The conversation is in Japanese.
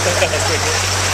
すごい